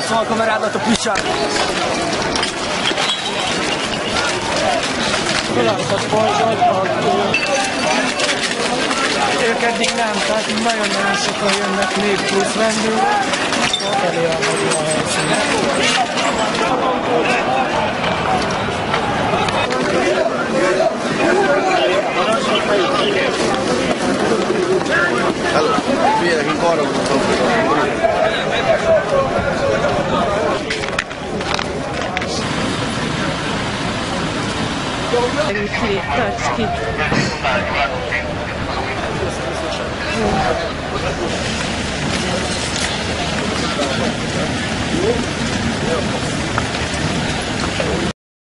Bocsánat. Felállhat pajzsat, ők eddig nem, tehát nagyon-nagyon sokan jönnek még plusz vendégek, felé a a helyszínen. Viene che ancora non Ki, Родители тачки. Вот.